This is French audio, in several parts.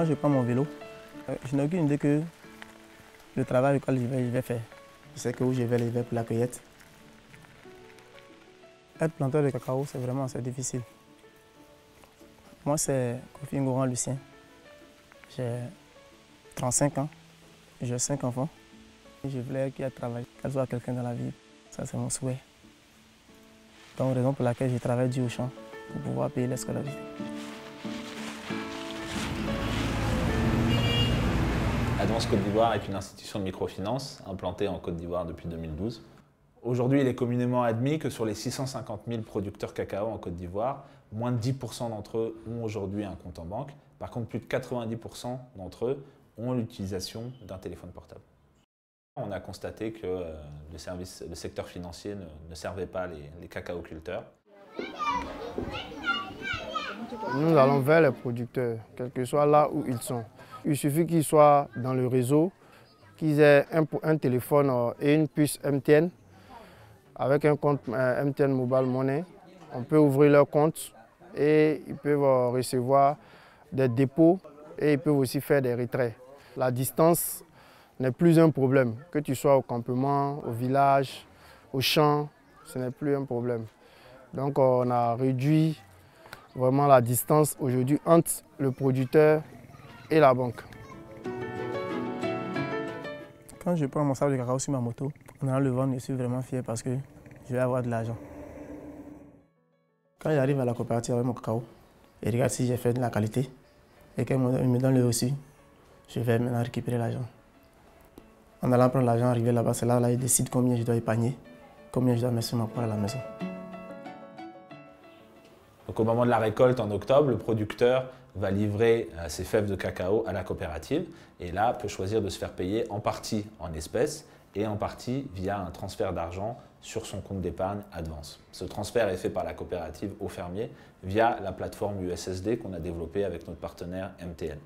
Quand je prends mon vélo, euh, je n'ai aucune idée que le travail auquel je vais, je vais faire. Je sais que où je vais, je vais pour la cueillette. Être planteur de cacao, c'est vraiment assez difficile. Moi, c'est Kofi Ngoran Lucien. J'ai 35 ans. J'ai 5 enfants. Je voulais qu'il y ait travail, qu'elle soit quelqu'un dans la vie. Ça, c'est mon souhait. Donc, raison pour laquelle je travaille du au champ pour pouvoir payer la scolarité. Advance Côte d'Ivoire est une institution de microfinance implantée en Côte d'Ivoire depuis 2012. Aujourd'hui, il est communément admis que sur les 650 000 producteurs cacao en Côte d'Ivoire, moins de 10% d'entre eux ont aujourd'hui un compte en banque. Par contre, plus de 90% d'entre eux ont l'utilisation d'un téléphone portable. On a constaté que euh, le, secteur financier ne, servait pas les, les cacaoculteurs. Nous allons vers les producteurs, quel que soit là où ils sont. Il suffit qu'ils soient dans le réseau, qu'ils aient un, téléphone euh, et une puce MTN. Avec un compte euh, MTN Mobile Money, on peut ouvrir leur compte et ils peuvent recevoir des dépôts et ils peuvent aussi faire des retraits. La distance n'est plus un problème. Que tu sois au campement, au village, au champ, ce n'est plus un problème. Donc on a réduit vraiment la distance aujourd'hui entre le producteur et la banque. Quand je prends mon sac de cacao sur ma moto, en allant le vendre, je suis vraiment fier parce que je vais avoir de l'argent. Quand j'arrive à la coopérative avec mon cacao, et regarde si j'ai fait de la qualité et qu'elle me donne le reçu, je vais maintenant récupérer l'argent. En allant prendre l'argent, arriver là-bas, c'est là, là, il décide combien je dois épargner, combien je dois mettre sur ma part à la maison. Donc au moment de la récolte en octobre, le producteur va livrer euh, ses fèves de cacao à la coopérative et là peut choisir de se faire payer en partie en espèces et en partie via un transfert d'argent sur son compte d'épargne Advance. Ce transfert est fait par la coopérative au fermier via la plateforme USSD qu'on a développée avec notre partenaire MTN.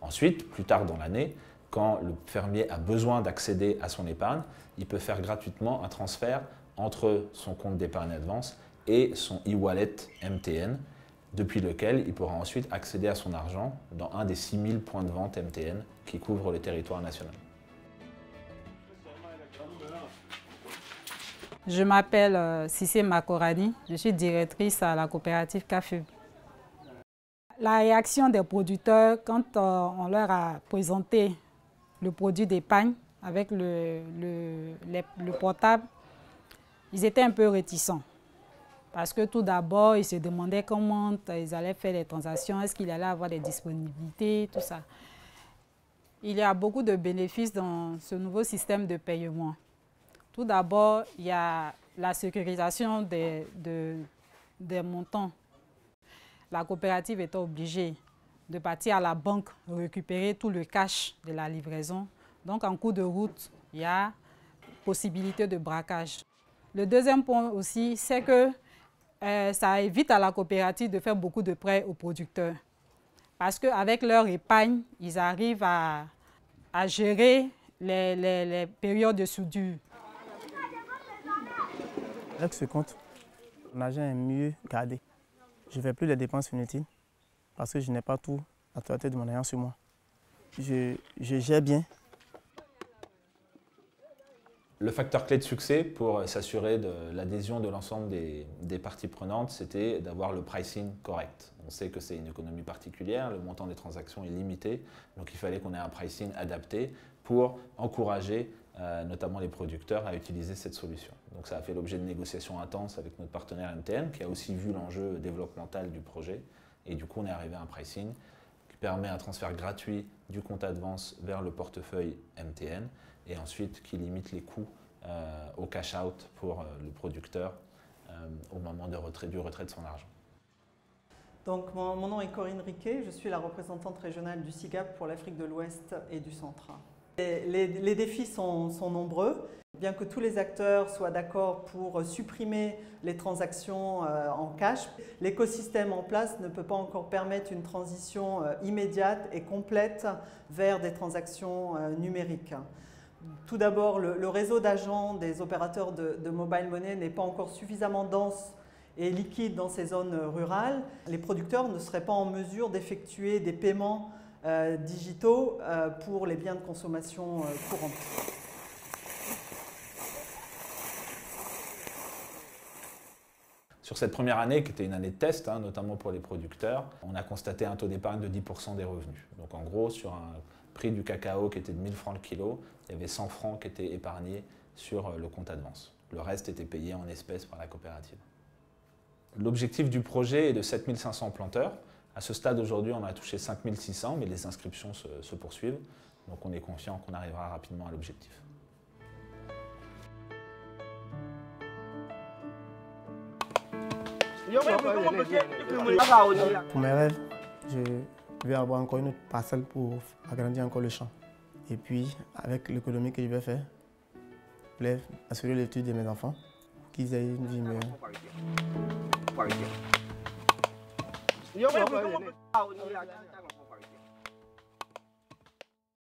Ensuite, plus tard dans l'année, quand le fermier a besoin d'accéder à son épargne, il peut faire gratuitement un transfert entre son compte d'épargne Advance et son e-wallet MTN, depuis lequel il pourra ensuite accéder à son argent dans un des 6000 points de vente MTN qui couvrent le territoire national. Je m'appelle euh, Sissé Makorani, je suis directrice à la coopérative CAFE. La réaction des producteurs quand euh, on leur a présenté le produit d'épargne avec le, portable, ils étaient un peu réticents. Parce que tout d'abord, ils se demandaient comment ils allaient faire les transactions, est-ce qu'il allait avoir des disponibilités, tout ça. Il y a beaucoup de bénéfices dans ce nouveau système de paiement. Tout d'abord, il y a la sécurisation des, des montants. La coopérative est obligée de partir à la banque récupérer tout le cash de la livraison. Donc en cours de route, il y a possibilité de braquage. Le deuxième point aussi, c'est que euh, ça évite à la coopérative de faire beaucoup de prêts aux producteurs. Parce qu'avec leur épargne, ils arrivent à, gérer les, périodes de soudure. Avec ce compte, l'argent est mieux gardé. Je ne fais plus les dépenses inutiles parce que je n'ai pas tout à traiter de mon argent sur moi. Je gère bien. Le facteur clé de succès pour s'assurer de l'adhésion de l'ensemble des, parties prenantes, c'était d'avoir le pricing correct. On sait que c'est une économie particulière, le montant des transactions est limité, donc il fallait qu'on ait un pricing adapté pour encourager euh, notamment les producteurs à utiliser cette solution. Donc ça a fait l'objet de négociations intenses avec notre partenaire MTN, qui a aussi vu l'enjeu développemental du projet et du coup, on est arrivé à un pricing permet un transfert gratuit du compte Advance vers le portefeuille MTN et ensuite qui limite les coûts euh, au cash-out pour euh, le producteur euh, au moment de retrait, du retrait de son argent. Donc, mon, nom est Corinne Riquet, je suis la représentante régionale du SIGAP pour l'Afrique de l'Ouest et du Centre. Les, défis sont, nombreux. Bien que tous les acteurs soient d'accord pour supprimer les transactions euh, en cash, l'écosystème en place ne peut pas encore permettre une transition euh, immédiate et complète vers des transactions euh, numériques. Tout d'abord, le, réseau d'agents des opérateurs de, mobile money n'est pas encore suffisamment dense et liquide dans ces zones rurales. Les producteurs ne seraient pas en mesure d'effectuer des paiements digitaux pour les biens de consommation courante. Sur cette première année, qui était une année de test, hein, notamment pour les producteurs, on a constaté un taux d'épargne de 10% des revenus. Donc en gros, sur un prix du cacao qui était de 1000 francs le kilo, il y avait 100 francs qui étaient épargnés sur le compte avance. Le reste était payé en espèces par la coopérative. L'objectif du projet est de 7500 planteurs. À ce stade, aujourd'hui, on a touché 5600, mais les inscriptions se poursuivent. Donc on est confiant qu'on arrivera rapidement à l'objectif. Pour mes rêves, je vais avoir encore une autre parcelle pour agrandir encore le champ. Et puis, avec l'économie que je vais faire, je voulais assurer l'étude de mes enfants, qu'ils aient une vie meilleure.